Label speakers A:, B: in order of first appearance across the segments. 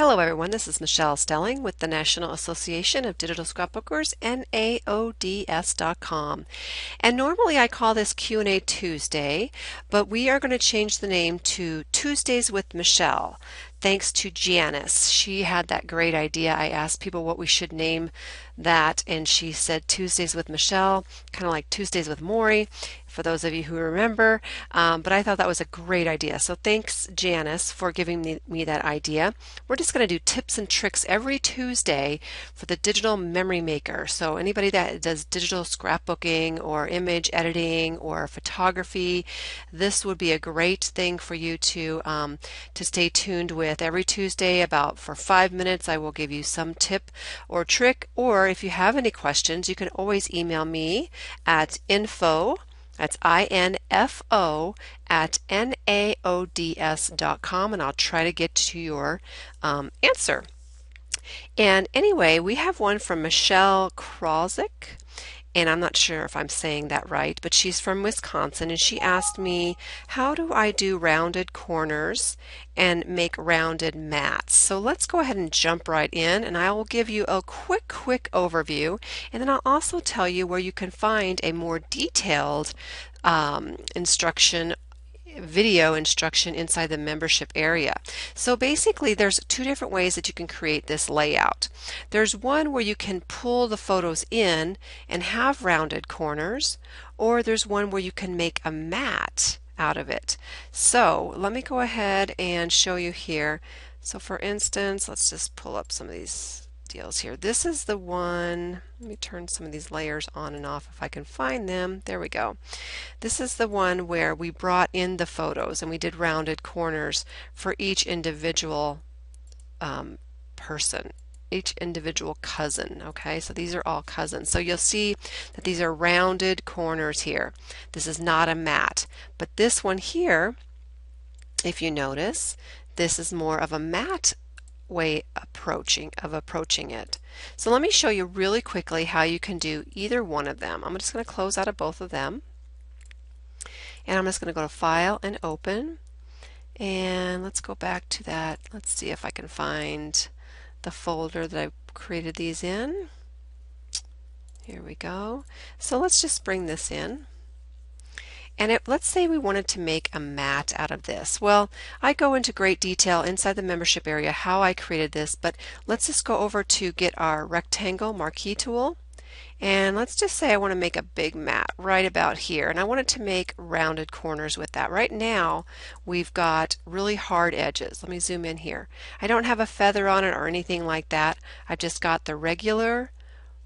A: Hello everyone, this is Michelle Stelling with the National Association of Digital Scrapbookers, NAODS.com. And normally I call this Q&A Tuesday, but we are going to change the name to Tuesdays with Michelle thanks to Janice. She had that great idea. I asked people what we should name that, and she said Tuesdays with Michelle, kind of like Tuesdays with Morrie, for those of you who remember. Um, but I thought that was a great idea. So thanks, Janice, for giving me, me that idea. We're just going to do tips and tricks every Tuesday for the digital memory maker. So anybody that does digital scrapbooking or image editing or photography, this would be a great thing for you to um, to stay tuned with. Every Tuesday, about for five minutes, I will give you some tip or trick. Or if you have any questions, you can always email me at info. That's I-N-F-O at N-A-O-D-S.com and I'll try to get to your um, answer. And anyway, we have one from Michelle Kralzik and I'm not sure if I'm saying that right, but she's from Wisconsin and she asked me, how do I do rounded corners and make rounded mats? So let's go ahead and jump right in and I will give you a quick, quick overview and then I'll also tell you where you can find a more detailed um, instruction video instruction inside the membership area. So basically there's two different ways that you can create this layout. There's one where you can pull the photos in and have rounded corners or there's one where you can make a mat out of it. So let me go ahead and show you here. So for instance, let's just pull up some of these deals here. This is the one, let me turn some of these layers on and off if I can find them. There we go. This is the one where we brought in the photos and we did rounded corners for each individual um, person each individual cousin okay so these are all cousins so you'll see that these are rounded corners here this is not a mat but this one here if you notice this is more of a mat way approaching of approaching it. So let me show you really quickly how you can do either one of them. I'm just going to close out of both of them. And I'm just going to go to File and Open. And let's go back to that. Let's see if I can find the folder that I created these in. Here we go. So let's just bring this in. And it, let's say we wanted to make a mat out of this. Well, I go into great detail inside the membership area how I created this, but let's just go over to get our rectangle marquee tool. And let's just say I want to make a big mat right about here. And I wanted to make rounded corners with that. Right now, we've got really hard edges. Let me zoom in here. I don't have a feather on it or anything like that. I've just got the regular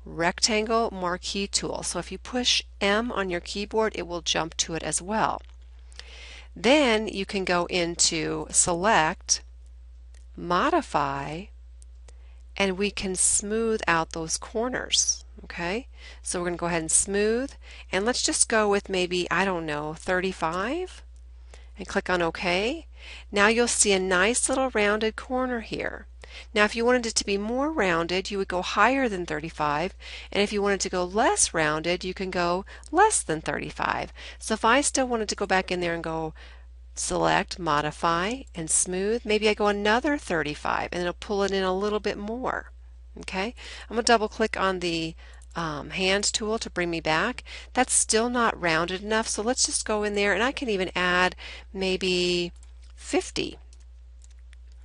A: rectangle marquee tool. So if you push M on your keyboard, it will jump to it as well. Then you can go into Select, Modify, and we can smooth out those corners. Okay, so we're going to go ahead and smooth, and let's just go with maybe, I don't know, 35, and click on OK. Now you'll see a nice little rounded corner here. Now if you wanted it to be more rounded, you would go higher than 35, and if you wanted to go less rounded, you can go less than 35. So if I still wanted to go back in there and go select, modify, and smooth, maybe I go another 35, and it'll pull it in a little bit more. Okay, I'm going to double click on the um, hand tool to bring me back. That's still not rounded enough, so let's just go in there, and I can even add maybe 50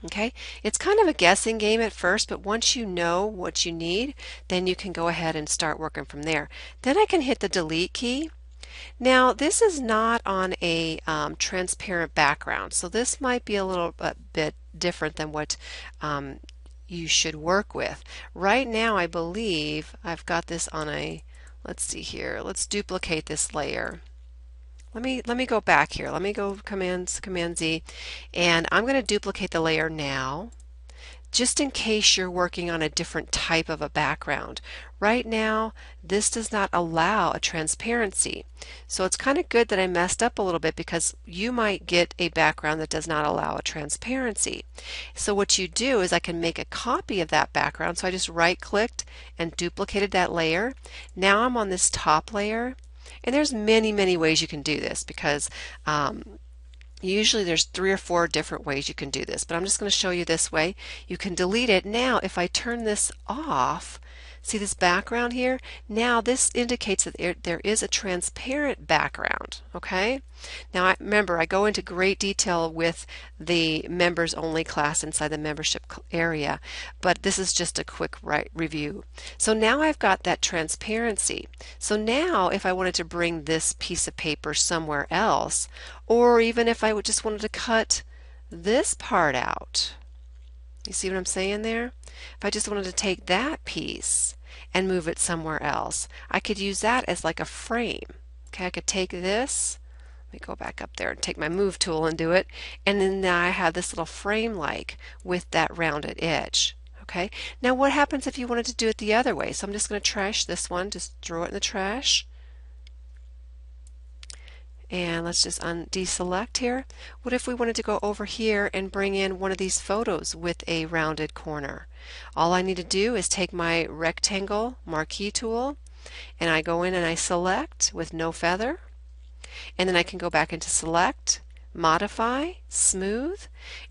A: Okay, it's kind of a guessing game at first, but once you know what you need, then you can go ahead and start working from there. Then I can hit the delete key. Now this is not on a um, transparent background, so this might be a little bit different than what um, you should work with. Right now I believe I've got this on a, let's see here, let's duplicate this layer. Let me let me go back here. Let me go Command Command Z, and I'm going to duplicate the layer now, just in case you're working on a different type of a background. Right now, this does not allow a transparency, so it's kind of good that I messed up a little bit because you might get a background that does not allow a transparency. So what you do is I can make a copy of that background. So I just right-clicked and duplicated that layer. Now I'm on this top layer and there's many, many ways you can do this because um, Usually there's three or four different ways you can do this, but I'm just going to show you this way. You can delete it. Now if I turn this off, See this background here? Now this indicates that there is a transparent background, okay? Now I, remember, I go into great detail with the members only class inside the membership area, but this is just a quick right review. So now I've got that transparency. So now if I wanted to bring this piece of paper somewhere else, or even if I just wanted to cut this part out, you see what I'm saying there? If I just wanted to take that piece and move it somewhere else, I could use that as like a frame. Okay, I could take this, let me go back up there and take my move tool and do it, and then I have this little frame like with that rounded edge. Okay, now what happens if you wanted to do it the other way? So I'm just going to trash this one, just throw it in the trash. And let's just deselect here. What if we wanted to go over here and bring in one of these photos with a rounded corner? All I need to do is take my rectangle marquee tool and I go in and I select with no feather. And then I can go back into select modify smooth.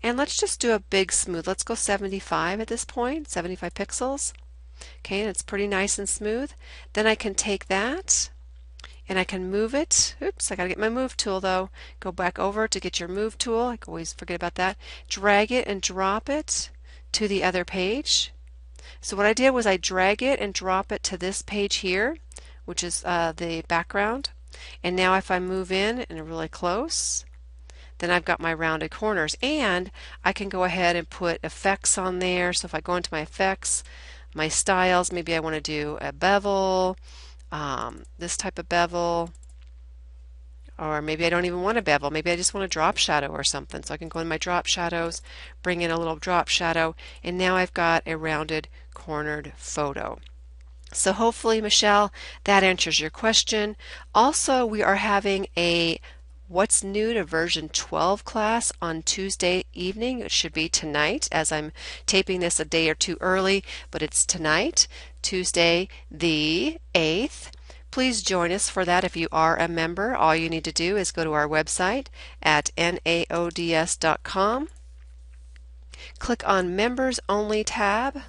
A: And let's just do a big smooth. Let's go 75 at this point 75 pixels. Okay and it's pretty nice and smooth. Then I can take that and I can move it. Oops, I gotta get my move tool though. Go back over to get your move tool. I always forget about that. Drag it and drop it to the other page. So what I did was I drag it and drop it to this page here, which is uh, the background. And now if I move in and really close, then I've got my rounded corners. And I can go ahead and put effects on there. So if I go into my effects, my styles, maybe I want to do a bevel, um, this type of bevel. Or maybe I don't even want a bevel. Maybe I just want a drop shadow or something. So I can go in my drop shadows bring in a little drop shadow and now I've got a rounded cornered photo. So hopefully Michelle that answers your question. Also we are having a What's new to version 12 class on Tuesday evening? It should be tonight as I'm taping this a day or two early, but it's tonight, Tuesday the 8th. Please join us for that if you are a member. All you need to do is go to our website at naods.com. Click on Members Only tab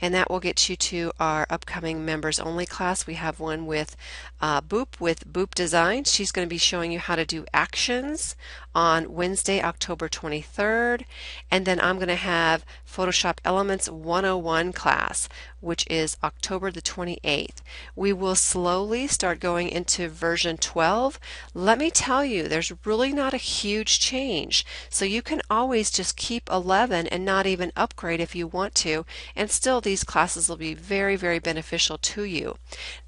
A: and that will get you to our upcoming members only class. We have one with uh, Boop with Boop Design. She's going to be showing you how to do actions on Wednesday, October 23rd. And then I'm going to have Photoshop Elements 101 class, which is October the 28th. We will slowly start going into version 12. Let me tell you, there's really not a huge change. So you can always just keep 11 and not even upgrade if you want to. And still, these classes will be very, very beneficial to you.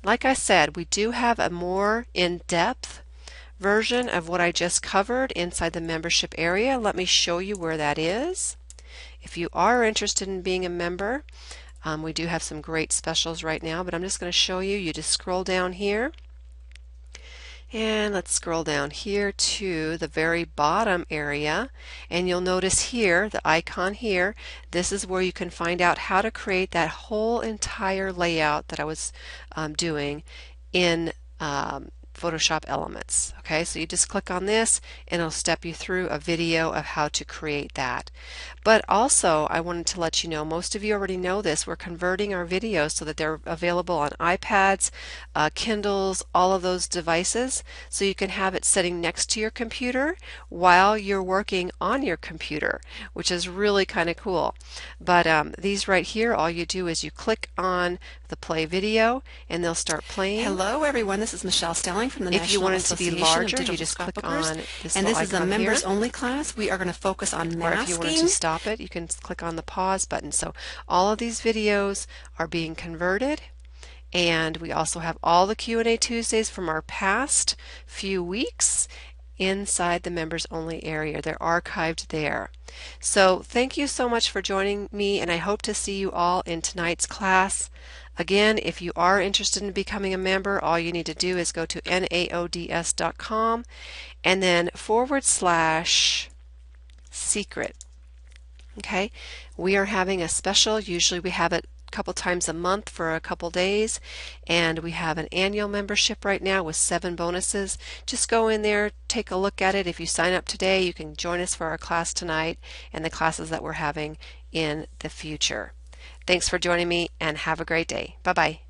A: Like I said, we do have a more in-depth version of what I just covered inside the membership area. Let me show you where that is. If you are interested in being a member, um, we do have some great specials right now, but I'm just going to show you. You just scroll down here. And let's scroll down here to the very bottom area. And you'll notice here, the icon here, this is where you can find out how to create that whole entire layout that I was um, doing in um, Photoshop Elements. Okay, so you just click on this and it'll step you through a video of how to create that. But also, I wanted to let you know, most of you already know this, we're converting our videos so that they're available on iPads, uh, Kindles, all of those devices, so you can have it sitting next to your computer while you're working on your computer, which is really kind of cool. But um, these right here, all you do is you click on the play video and they'll start playing.
B: Hello everyone, this is Michelle Stelling from the
A: if
B: National
A: you want it to be larger,
B: you
A: just click on this
B: And this is a members
A: here.
B: only class. We are going to focus on masking.
A: Or if you wanted to stop it, you can click on the pause button. So all of these videos are being converted and we also have all the Q&A Tuesdays from our past few weeks inside the members only area. They're archived there. So thank you so much for joining me and I hope to see you all in tonight's class. Again, if you are interested in becoming a member, all you need to do is go to naods.com and then forward slash secret. Okay, we are having a special, usually we have it a couple times a month for a couple days. And we have an annual membership right now with seven bonuses. Just go in there, take a look at it. If you sign up today, you can join us for our class tonight and the classes that we're having in the future. Thanks for joining me and have a great day. Bye bye.